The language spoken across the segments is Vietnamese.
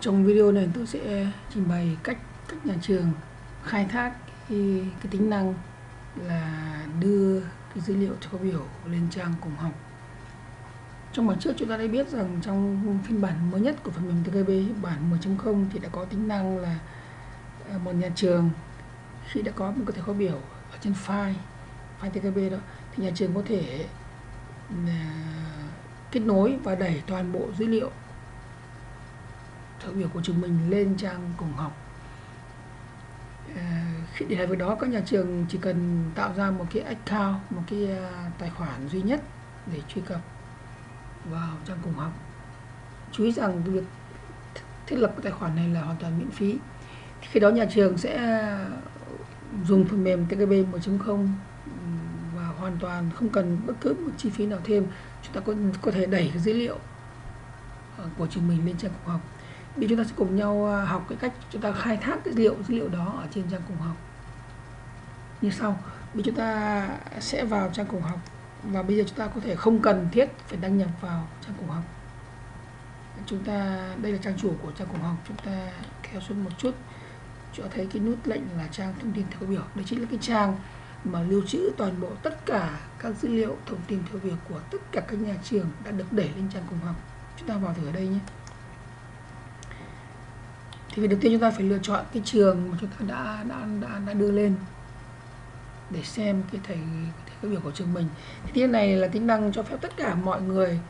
trong video này tôi sẽ trình bày cách các nhà trường khai thác cái, cái tính năng là đưa cái dữ liệu theo biểu lên trang cùng học. Trong bản trước chúng ta đã biết rằng trong phiên bản mới nhất của phần mềm TKB bản 10.0 thì đã có tính năng là à, một nhà trường khi đã có một cái thầy khóa biểu ở trên file file TKB đó thì nhà trường có thể à, kết nối và đẩy toàn bộ dữ liệu thợ việc của trường mình lên trang cùng học. Ờ, khi để làm việc đó, các nhà trường chỉ cần tạo ra một cái account, một cái à, tài khoản duy nhất để truy cập vào trang cùng học. Chú ý rằng việc thiết lập cái tài khoản này là hoàn toàn miễn phí. Khi đó nhà trường sẽ à, dùng phần mềm TKB 1.0 và hoàn toàn không cần bất cứ một chi phí nào thêm. Chúng ta có có thể đẩy cái dữ liệu ờ, của trường mình lên trang cùng học bây chúng ta sẽ cùng nhau à, học cái cách chúng ta khai thác cái dữ liệu dữ liệu đó ở trên trang cùng học. Như sau, bây chúng ta sẽ vào trang cùng học và bây giờ chúng ta có thể không cần thiết phải đăng nhập vào trang cùng học. Chúng ta, đây là trang chủ của trang cùng học, chúng ta kéo xuống một chút cho thấy cái nút lệnh là trang thông tin theo biểu. Đây chính là cái trang mà lưu trữ toàn bộ tất cả các dữ liệu thông tin theo việc của tất cả các nhà trường đã được đẩy lên trang cùng học. Chúng ta vào thử ở đây nhé thì đầu tiên chúng ta phải lựa chọn cái trường mà chúng ta đã đã đã, đã đưa lên để xem cái thầy thầy biểu của trường mình. Thì cái này là tính năng cho phép tất cả mọi người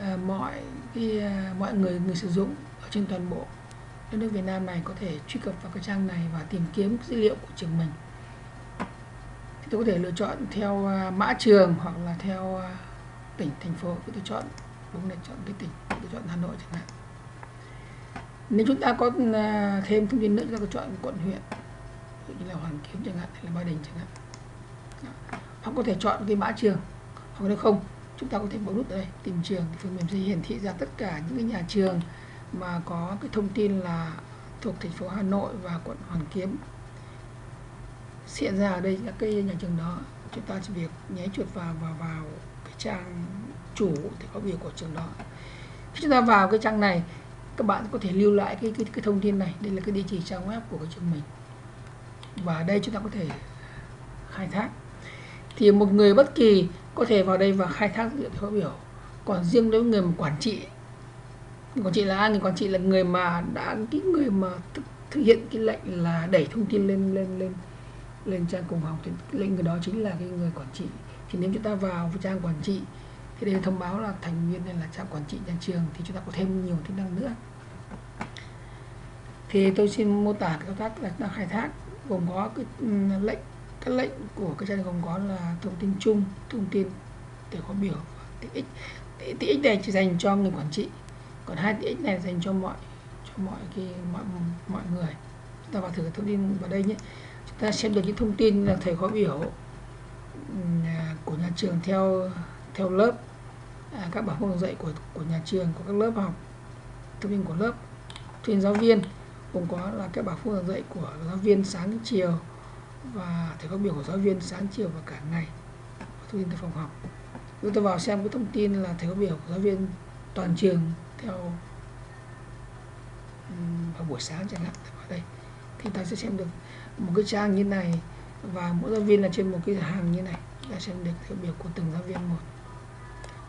à, mọi cái à, mọi người người sử dụng ở trên toàn bộ đất nước Việt Nam này có thể truy cập vào cái trang này và tìm kiếm dữ liệu của trường mình. Thì tôi có thể lựa chọn theo à, mã trường hoặc là theo à, tỉnh thành phố. Tôi chọn cũng là chọn cái tỉnh tôi chọn Hà Nội chẳng hạn nếu chúng ta có à, thêm thông tin nữa, chúng ta có chọn quận, huyện dụ như là Hoàn Kiếm chẳng hạn, hay là Ba Đình chẳng hạn. Hoặc có thể chọn cái mã trường, hoặc nếu không, chúng ta có thể bấm nút đây, tìm trường, thì phần mềm sẽ hiển thị ra tất cả những cái nhà trường mà có cái thông tin là thuộc thành phố Hà Nội và quận Hoàn Kiếm. Hiện ra ở đây các cái nhà trường đó, chúng ta chỉ việc nháy chuột vào và vào cái trang chủ thì có biểu của trường đó. Khi chúng ta vào cái trang này các bạn có thể lưu lại cái cái, cái thông tin này. Đây là cái địa chỉ trang web của cái trường mình. Và đây chúng ta có thể khai thác. Thì một người bất kỳ có thể vào đây và khai thác dữ liệu theo biểu. Còn riêng đối với người mà quản trị quản trị là ai? Người quản trị là người mà đã cái người mà thực, thực hiện cái lệnh là đẩy thông tin lên lên lên lên trang cùng học thì lệnh người đó chính là cái người quản trị. Thì nếu chúng ta vào trang quản trị thì đây thông báo là thành viên hay là trạm quản trị nhà trường thì chúng ta có thêm nhiều tính năng nữa. Thì tôi xin mô tả các tác là đang khai thác, gồm có cái lệnh, các lệnh của cái trang gồm có là thông tin chung, thông tin để có biểu tiện ích. Tiện ích này chỉ dành cho người quản trị, còn hai tiện ích này dành cho mọi cho mọi cái, mọi mọi người. Chúng ta vào thử thông tin vào đây nhé. Chúng ta xem được những thông tin là thầy khóa biểu à, của nhà trường theo theo lớp à, các bảo phương dạy của của nhà trường của các lớp học thông tin của lớp thuyền giáo viên gồm có là các bảo phương dạy của giáo viên sáng đến chiều và thầy phát biểu của giáo viên sáng chiều và cả ngày thông tin từ phòng học. Chúng tôi vào xem cái thông tin là thầy phát biểu của giáo viên toàn trường theo vào buổi sáng chẳng hạn ở đây. Thì ta sẽ xem được một cái trang như này và mỗi giáo viên là trên một cái hàng như này. Ta xem được thầy biểu của từng giáo viên một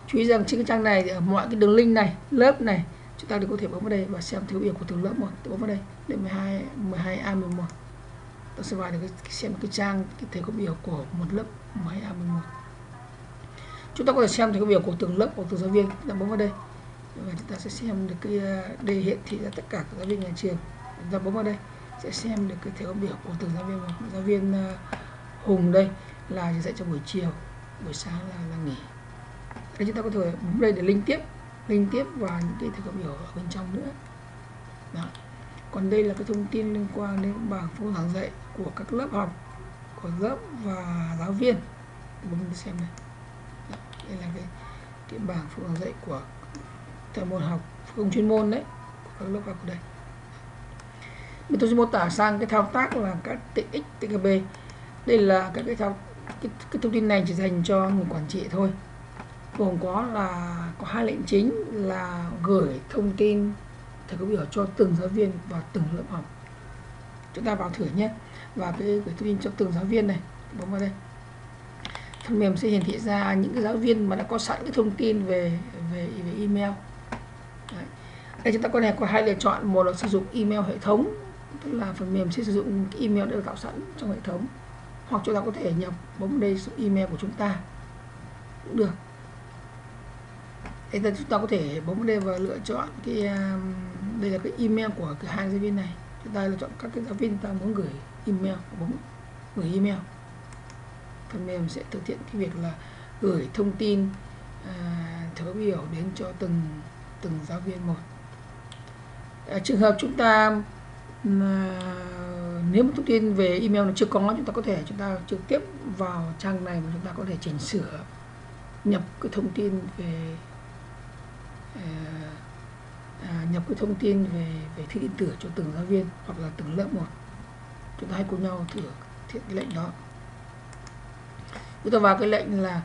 chú ý rằng trên cái trang này ở mọi cái đường link này lớp này chúng ta đều có thể bấm vào đây và xem thiếu biểu của từng lớp một. Bấm vào đây đến 12 12 A 11 ta sẽ vào được xem cái trang cái thầy có biểu của một lớp 12 A 11 chúng ta có thể xem thấy có biểu của từng lớp của từng giáo viên. Ta bấm vào đây và chúng ta sẽ xem được cái ờ, đây hiện thị ra tất cả các giáo viên nhà trường. Chúng ta bấm vào đây sẽ xem được cái thể có biểu của từng giáo viên một. Giáo viên ờ, Hùng đây là dạy cho buổi chiều buổi sáng là, là nghỉ đây chúng ta có thể bấm đây để link tiếp link tiếp vào những cái thực có biểu ở bên trong nữa. Đó. Còn đây là cái thông tin liên quan đến bảng phương giảng dạy của các lớp học của lớp và giáo viên. Bấm xem này. Đây là cái cái bảng phương giảng dạy của theo môn học không chuyên môn đấy của các lớp học ở đây. Mình tôi sẽ mô tả sang cái thao tác là các tiện ích TKB đây là các cái thao cái, cái thông tin này chỉ dành cho người quản trị thôi gồm có là có hai lệnh chính là gửi thông tin, thầy có biểu cho từng giáo viên và từng lớp học. Chúng ta vào thử nhé. Và cái gửi thông tin cho từng giáo viên này. Bấm vào đây. Phần mềm sẽ hiển thị ra những cái giáo viên mà đã có sẵn cái thông tin về về về email. Đấy. đây chúng ta có này, có hai lựa chọn. Một là sử dụng email hệ thống, tức là phần mềm sẽ sử dụng email đã được tạo sẵn trong hệ thống. Hoặc chúng ta có thể nhập, bấm đây, số email của chúng ta cũng được đây chúng ta có thể bấm đây và lựa chọn cái à, đây là cái email của cửa hàng giáo viên này. Chúng ta lựa chọn các cái giáo viên ta muốn gửi email bấm gửi email. Phần mềm sẽ thực hiện cái việc là gửi thông tin à, thấu biểu đến cho từng từng giáo viên một. À, trường hợp chúng ta à, nếu mà thông tin về email nó chưa có chúng ta có thể chúng ta trực tiếp vào trang này mà chúng ta có thể chỉnh sửa nhập cái thông tin về Ờ, à, nhập cái thông tin về về thư điện tử cho từng giáo viên hoặc là từng lớp một. Chúng ta hãy cùng nhau thử thiện cái lệnh đó. Chúng ta vào cái lệnh là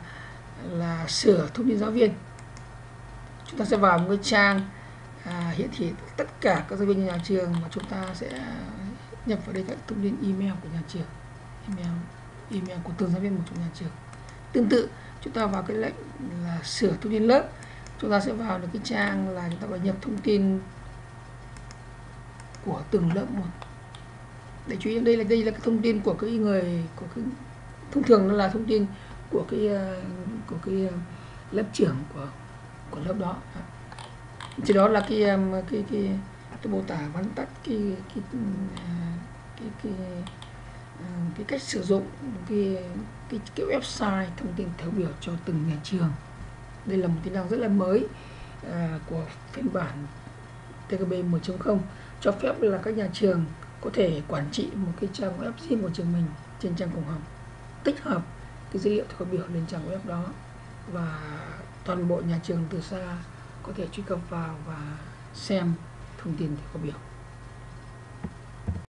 là sửa thông tin giáo viên. Chúng ta sẽ vào một cái trang à, hiển thị tất cả các giáo viên nhà trường mà chúng ta sẽ nhập vào đây các thông tin email của nhà trường. Email email của từng giáo viên một trong nhà trường. Tương tự chúng ta vào cái lệnh là sửa thông tin lớp chúng ta sẽ vào được cái trang là chúng ta phải nhập thông tin của từng lớp một. Để chú ý đây là đây là cái thông tin của cái người của cái thông thường nó là thông tin của cái ờ, của cái ờ, lớp trưởng của của lớp đó. Thì đó là cái ờ, cái cái tôi mô tả vắn tắt cái cái ừ, cái cái, cái, cái cách sử dụng cái cái cái website thông tin thấu biểu cho từng nhà trường đây là một tính năng rất là mới à, của phiên bản TKB 1.0 cho phép là các nhà trường có thể quản trị một cái trang web riêng của trường mình trên trang cổng học tích hợp cái dữ liệu thấu biểu lên trang web đó và toàn bộ nhà trường từ xa có thể truy cập vào và xem thông tin thấu biểu.